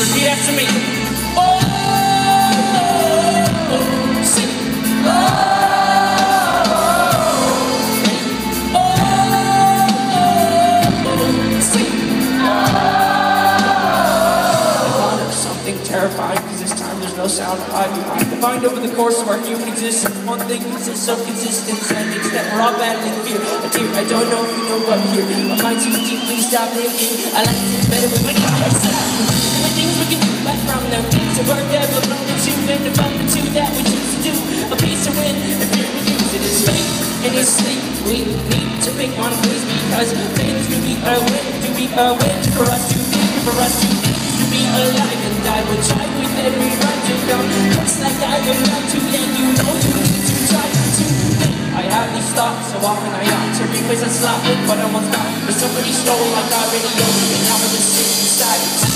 Repeat after me. Oh. Oh, over the course of our human existence, one thing consists of consistence, and it's that we're all battling fear. A dear, I don't know if you know what here. My mind too deeply stop thinking. I like think better with my comments. The things we but from no things to work that we're blown into, and develop into that we choose to do. A piece of win, and fear we use it is fate, and it's sleep. We need to make one place because is to be a win, to be a win for us to think, for us to think, to be alive and die. We'll try with every right to come. Just like I am not to let you know you need to try to think. I have these thoughts so often I ought to replace a slot with what I once got. But somebody stole I already owned, and now I'm just sitting inside.